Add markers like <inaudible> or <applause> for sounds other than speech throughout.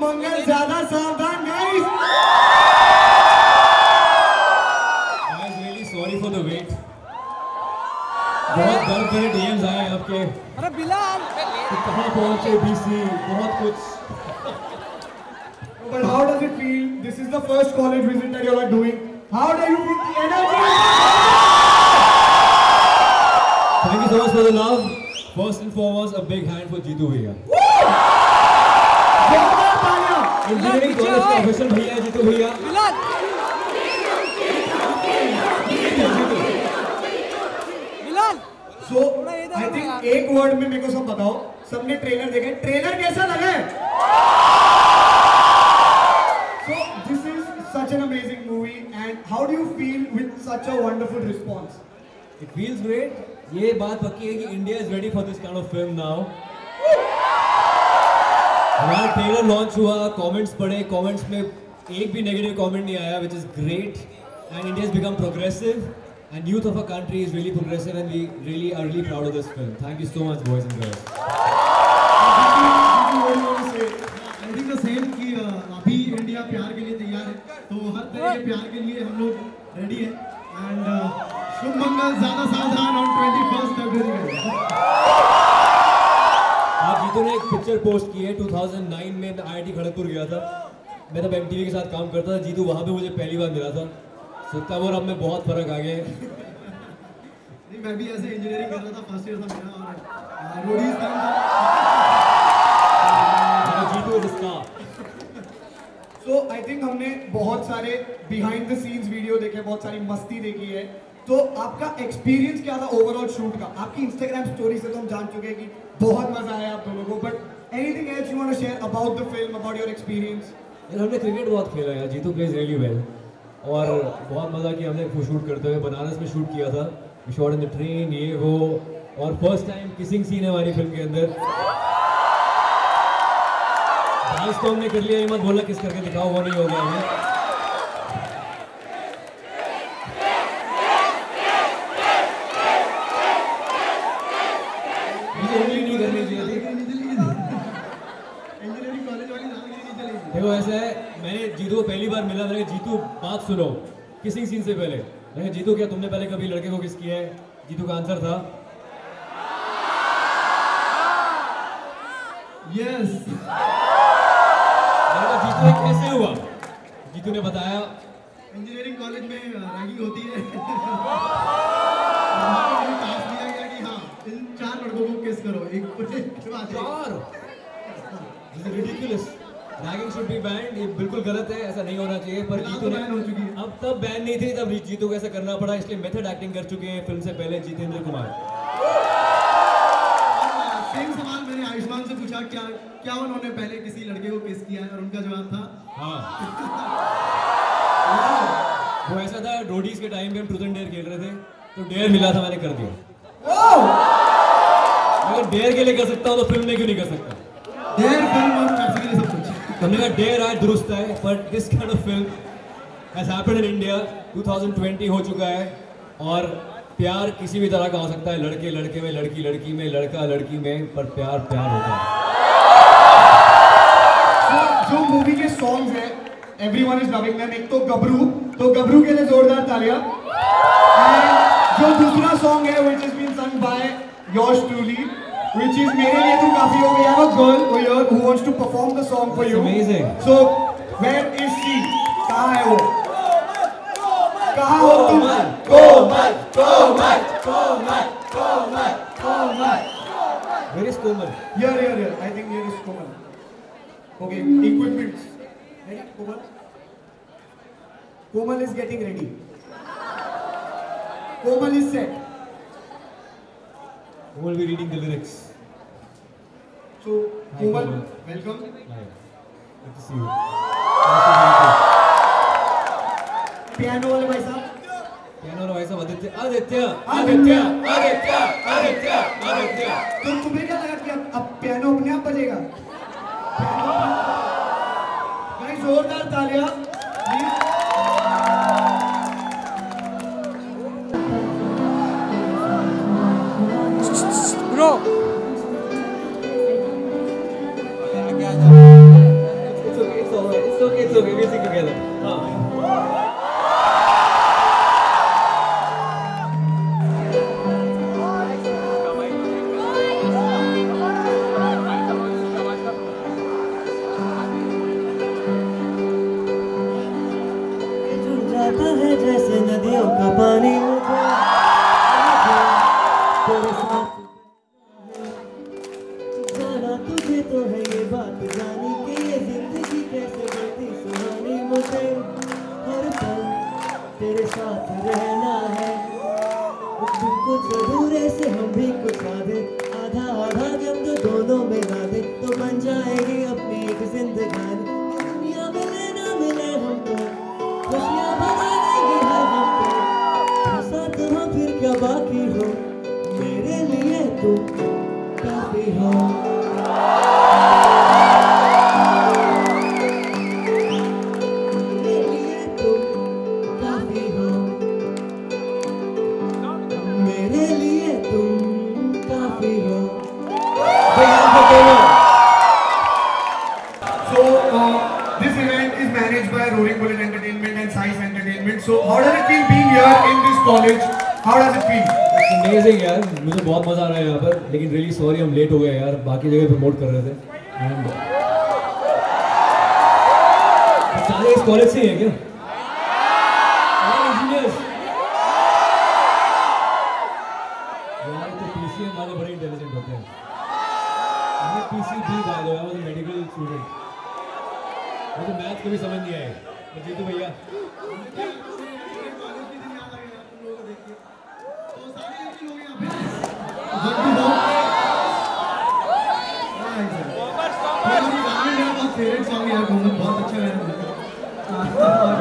मंगल ज़्यादा सावधान guys Guys, really sorry for the wait. बहुत दर्द भरे डीएम्स आए आपके अरे बिलाल कि कहाँ पहुँचे बीसी बहुत कुछ But how does it feel? This is the first college visit that you are doing. How do you feel the energy? Thank you so much for the love. First and foremost, a big hand for भैया. जोरदार तालियाँ engineering college के आओ। भैया जीतू भैया. आओ think यार। एक वर्ड में मेरे को सब बताओ सबने ट्रेलर देखे ट्रेलर कैसा लगा है So, this is such an amazing movie and how do you feel with such a wonderful response? It feels great. ये बात पक्की है कि India is ready for this kind of film now. हमारा ट्रेलर लॉन्च हुआ comments पढ़े comments में एक भी नेगेटिव कमेंट नहीं आया which is great and India become progressive and youth of our country is really progressive and we really are really proud of this film. Thank you so much boys and girls. I think the same कि अ, अभी India प्यार के लिए तैयार है तो हर तरह के प्यार के लिए हम लोग रेडी है एंड शुभ मंगल ज़्यादा ऑन आज जीतू ने एक पिक्चर पोस्ट की है 2009 में मैं आईआईटी खड़गपुर गया था। मैं तब एमटीवी के साथ काम करता था जीतू वहाँ पे मुझे पहली बार मिला था। सो तब और अब में बहुत फ़र्क आ गया है। नहीं मैं भी ऐसे इंजीनियरिंग कर रहा था फ़र्स्ट ईयर था मेरा और था। Jitu star So, I think हमने बहुत सारे behind the scenes वीडियो देखे बहुत सारी मस्ती देखी है। तो आपका एक्सपीरियंस क्या था ओवरऑल शूट का? आपकी इंस्टाग्राम स्टोरी से तो हम जान चुके हैं कि बहुत मज़ा आया आप दोनों को but anything else you want to share about the film about your experience यार, हमने क्रिकेट बहुत खेला यार, जीतू प्लेज रियली वेल और बहुत मज़ा किया हमने शूट करते हुए बनारस में शूट किया था शॉट इन द ट्रेन ये, वो. और फ़र्स्ट टाइम किसिंग सीन है हमारी फ़िल्म के अंदर. डांस तो हमने कर लिया, ये मत बोलना किस करके दिखाओ, वो नहीं हो गया हमें मुझे उंगली नहीं करनी चाहिए थी इंजीनियरिंग कॉलेज वाली ज़्यादा नहीं चलेगी देखो ऐसा है मैंने जीतू को पहली बार मिला मैंने कहा, जीतू बात सुनो। किसी सीन से पहले। मैंने जीतू क्या तुमने पहले कभी लड़के को किस किया है? जीतू का आंसर था यस जीतू कैसे हुआ जीतू ने बताया। इंजीनियरिंग कॉलेज में रैंकिंग होती है। <laughs> टास्क दिया गया कि हाँ इन चार लड़कों को किस करो एक <laughs> चार? रैगिंग शुड बी बैंड ये बिल्कुल गलत है ऐसा नहीं होना चाहिए पर जीतू तो ने हो चुकी। अब तब बैन नहीं थी तब जीतू को ऐसा करना पड़ा इसलिए मेथड एक्टिंग कर चुके हैं फ़िल्म से पहले जितेंद्र कुमार। सेम सवाल मैंने आयुष्मान से पूछा क्या क्या उन्होंने पहले किसी लड़के को किस किया है? और उनका जवाब था? हाँ। वो ऐसा था रोडीज के टाइम पे हम ट्रूथ एंड डेयर खेल रहे थे तो डेयर मिला था मैंने कर दिया। अगर डेयर के लिए कर सकता हूँ तो फ़िल्म में क्यों नहीं कर सकता? देर फ़िल्म हमने कहा डेयर आए दुरुस्त है but this kind of film has happened in India 2020 हो चुका है, और प्यार किसी भी तरह का हो सकता है, लड़के लड़के में, लड़की लड़की में, लड़का लड़की में, पर प्यार प्यार होता है. जो मूवी के सॉन्ग्स हैं एवरीवन इज़ लविंग देम एक तो गबरू तो गबरू के लिए जोरदार तालियाँ। जो दूसरा सॉन्ग है which is been sung by yours truly which is मेरे लिए तो काफ़ी हो गया a girl here who wants to perform the song for That's you amazing. so where is she कहाँ है वो कहाँ हो तुम Komal Komal Komal Komal Komal very Komal Here, here, here. I think here is Komal. Okay, equipment. Ready, Komal? Komal is getting ready. Komal is set. we will be reading the lyrics So, Hi, Komal, Komal. welcome. Hi. good to see you Nice to meet you. Piano वाले भाई साहब. Piano वाला भाई साहब Aditya Aditya Aditya, Aditya bro मुझे बहुत मज़ा आ रहा है यहाँ पर, लेकिन रियली सॉरी हम लेट हो गए यार, बाकी जगह प्रमोट कर रहे थे। एंड सारे इस कॉलेज से ही हैं क्या? तो मुझे मैथ कभी समझ नहीं आया। तो जीतू भैया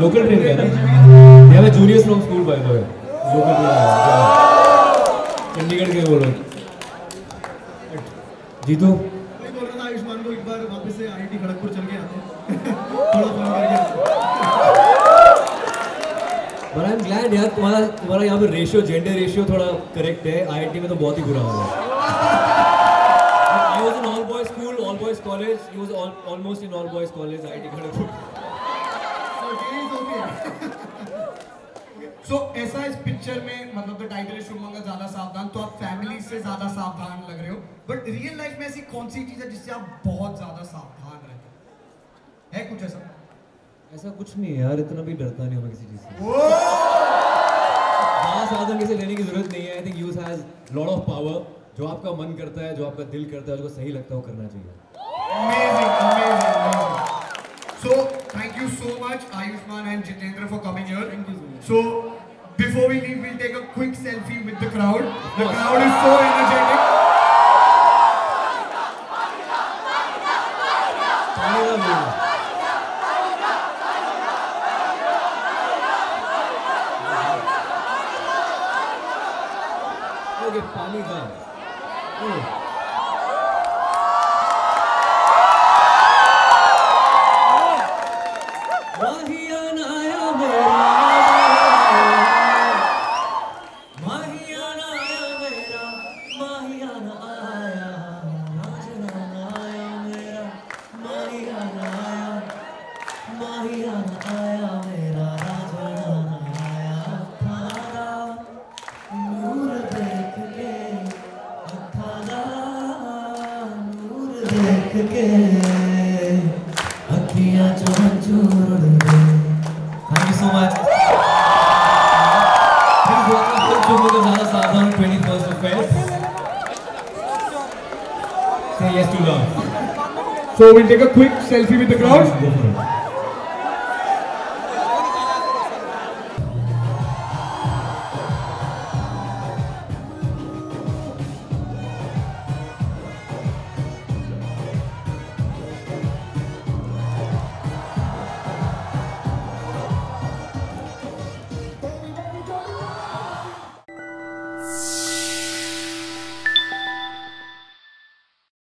लोकल ट्रेन गया ना यार juniors from school by by local train Chandigarh के वो लोग. जीतू मैं बोल रहा था आयुष्मान को एक बार वापस से आईआईटी खड़गपुर चल के आते हैं थोड़ा फ़ोन करके आते हैं ग्लैड यार तुम्हारा तुम्हारा यहाँ पे रेशियो जेंडर रेशियो थोड़ा करेक्ट है। आईआईटी में तो बहुत ही बुरा I was in all boys school all boys college he was almost in all boys college IIT Kharagpur ऐसा इस पिक्चर में मतलब द टाइटल शुभमंगल ज़्यादा सावधान तो आप फैमिली से ज़्यादा सावधान लग रहे हो। बट रियल लाइफ में ऐसी कौन सी चीज़ है जिससे आप बहुत ज़्यादा सावधान रहते हो? है कुछ ऐसा? ऐसा कुछ नहीं है यार इतना भी डरता नहीं हूँ मैं किसी चीज़ से। हाँ किसी लेने की ज़रूरत नहीं है I think use has lot of power जो आपका मन करता है जो आपका दिल करता है जो सही लगता है वो करना चाहिए amazing amazing amazing so thank you so much Ayushman and Jitendra for coming here thank you so much. So before we leave we'll take a quick selfie with the crowd the crowd is so energetic पानी का Oh. Of Feb. Say yes to love. so we'll take a quick selfie with the crowd Go for it.